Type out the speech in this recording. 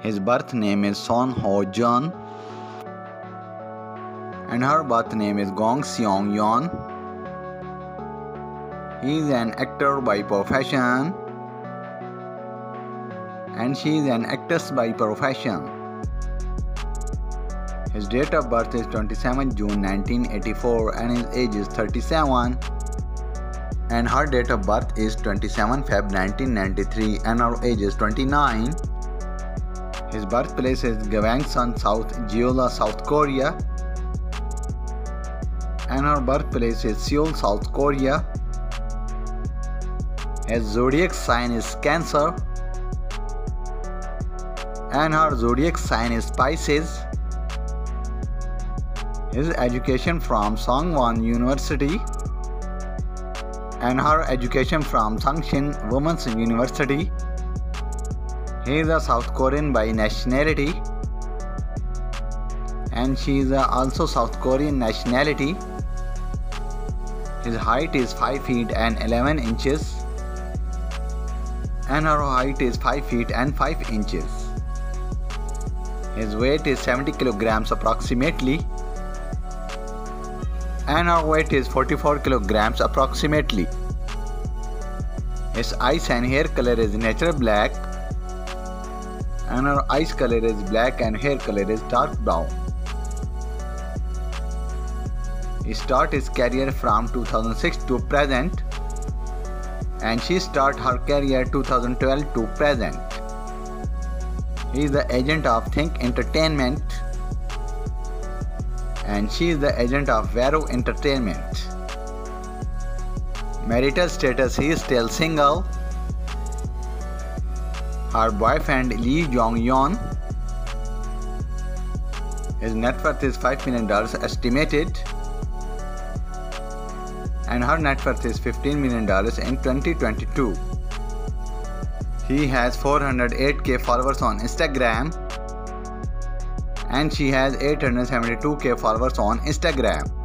His birth name is Son Ho Jun. And her birth name is Gong Seung Yeon. He is an actor by profession. And she is an actress by profession. His date of birth is 27 June 1984 and his age is 37. And her date of birth is 27 Feb 1993 and her age is 29. His birthplace is Gwangsung, South Jeolla, South Korea. And her birthplace is Seoul, South Korea. His zodiac sign is Cancer. And her zodiac sign is Pisces. His education from Songwon University and her education from Sungshin Women's University. He is a South Korean by nationality and she is also South Korean nationality. His height is 5 feet and 11 inches and her height is 5 feet and 5 inches. His weight is 70 kilograms approximately and her weight is 44 kilograms approximately. His eyes and hair color is natural black and her eyes color is black and hair color is dark brown. He start his career from 2006 to present and she start her career 2012 to present. He is the agent of Think Entertainment and she is the agent of Vero Entertainment. Marital status he is still single. Her boyfriend Lee Jong Yeon. His net worth is $5 million estimated. And her net worth is $15 million in 2022. He has 408k followers on Instagram and she has 872k followers on Instagram.